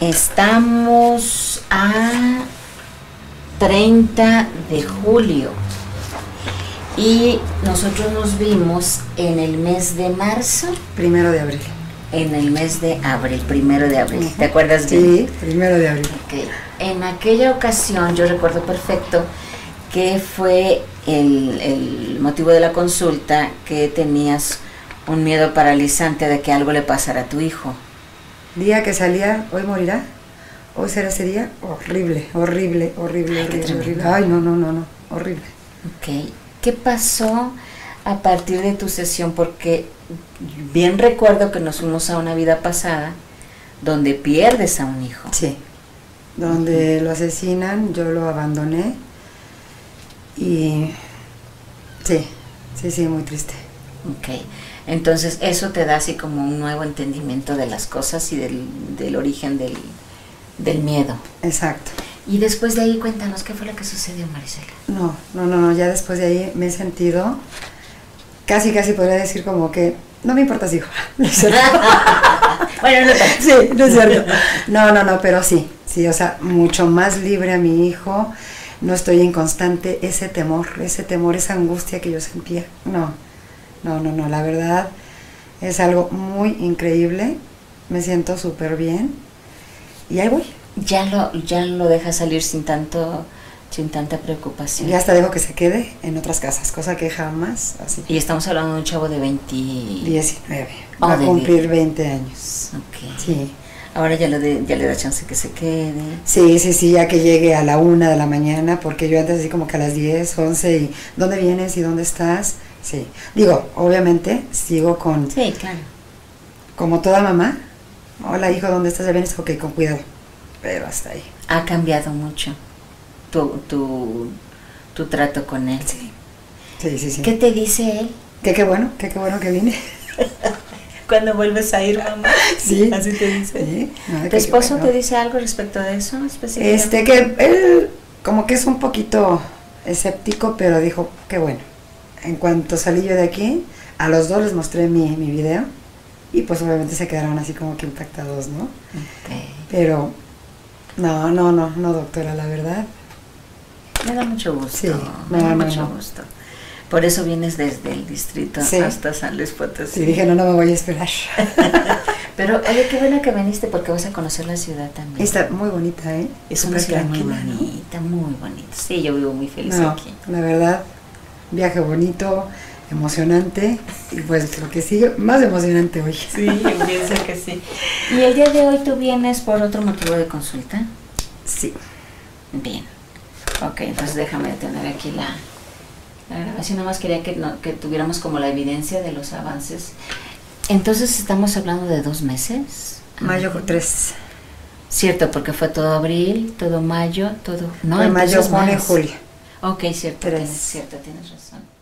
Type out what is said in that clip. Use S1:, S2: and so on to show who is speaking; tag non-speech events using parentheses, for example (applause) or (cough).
S1: Estamos a 30 de julio y nosotros nos vimos en el mes de marzo,
S2: Primero de abril.
S1: en el mes de abril, primero de abril. ¿Te acuerdas bien?
S2: Sí, primero de abril.
S1: Ok. En aquella ocasión yo recuerdo perfecto que fue el, el motivo de la consulta que tenías un miedo paralizante de que algo le pasara a tu hijo.
S2: Día que salía, hoy morirá. Hoy será ese día horrible, horrible, horrible,
S1: Ay,
S2: horrible, horrible. Ay, no, no, no, no, horrible.
S1: Ok. ¿Qué pasó a partir de tu sesión? Porque bien recuerdo que nos fuimos a una vida pasada donde pierdes a un hijo.
S2: Sí. Donde lo asesinan, yo lo abandoné. Y sí, sí, sí, muy triste.
S1: Ok. Entonces eso te da así como un nuevo entendimiento de las cosas y del, del origen del, del miedo.
S2: Exacto.
S1: Y después de ahí cuéntanos qué fue lo que sucedió, Marisela.
S2: No, no, no, no, ya después de ahí me he sentido, casi, casi podría decir como que, no me importa, hijo. (laughs) No es cierto. (laughs)
S1: bueno, no.
S2: Sí, no es cierto. No, no, no, pero sí, sí, o sea, mucho más libre a mi hijo, no estoy en constante ese temor, ese temor, esa angustia que yo sentía. No, no, no, no, la verdad es algo muy increíble, me siento súper bien y ahí voy.
S1: Ya lo, ya lo dejas salir sin tanto, sin tanta preocupación.
S2: Y hasta dejo que se quede en otras casas, cosa que jamás así.
S1: Y estamos hablando de un chavo de 20...
S2: 19,
S1: Oh,
S2: va a cumplir
S1: die-
S2: 20 años.
S1: Ok.
S2: Sí.
S1: Ahora ya, lo de- ya le da chance que se quede.
S2: Sí, sí, sí, ya que llegue a la una de la mañana, porque yo antes así como que a las 10, 11, y ¿dónde vienes y dónde estás? Sí. Digo, obviamente sigo con,
S1: Sí, claro.
S2: como toda mamá, hola hijo, ¿dónde estás? ¿Ya vienes? Ok, con cuidado. Pero hasta ahí.
S1: Ha cambiado mucho tu, tu, tu trato con él.
S2: Sí. Sí, sí, sí.
S1: ¿Qué te dice él?
S2: Que qué bueno, que qué bueno que vine. (laughs)
S1: Cuando vuelves a ir, mamá.
S2: Sí.
S1: Así te dice.
S2: Sí. No,
S1: ¿Tu esposo
S2: bueno.
S1: te dice algo respecto de eso específicamente?
S2: Este, que él como que es un poquito escéptico, pero dijo, qué bueno. En cuanto salí yo de aquí, a los dos les mostré mi, mi video y pues obviamente se quedaron así como que impactados, ¿no? Pero, no, no, no, no, doctora, la verdad.
S1: Me da mucho gusto.
S2: Sí,
S1: me da
S2: no,
S1: mucho
S2: no.
S1: gusto. Por eso vienes desde el distrito
S2: Sí.
S1: hasta San Luis Potosí.
S2: Sí, dije, no, no me voy a esperar. (laughs)
S1: Pero oye, qué bueno que viniste porque vas a conocer la ciudad también.
S2: Está muy bonita, ¿eh?
S1: es una
S2: Súper
S1: ciudad muy bonita, muy bonita. Sí, yo vivo muy feliz
S2: No,
S1: aquí.
S2: la verdad, viaje bonito, emocionante y pues lo que sigue, más emocionante hoy.
S1: Sí, yo pienso que sí. ¿Y el día de hoy tú vienes por otro motivo de consulta?
S2: Sí.
S1: Bien. Ok, entonces déjame tener aquí la, la grabación. Nada más quería que, no- que tuviéramos como la evidencia de los avances. Entonces estamos hablando de dos meses.
S2: Mayo 3.
S1: Cierto, porque fue todo abril, todo mayo, todo... No,
S2: Fue mayo, junio julio.
S1: Ok, cierto,
S2: Tres.
S1: tienes, cierto, tienes razón.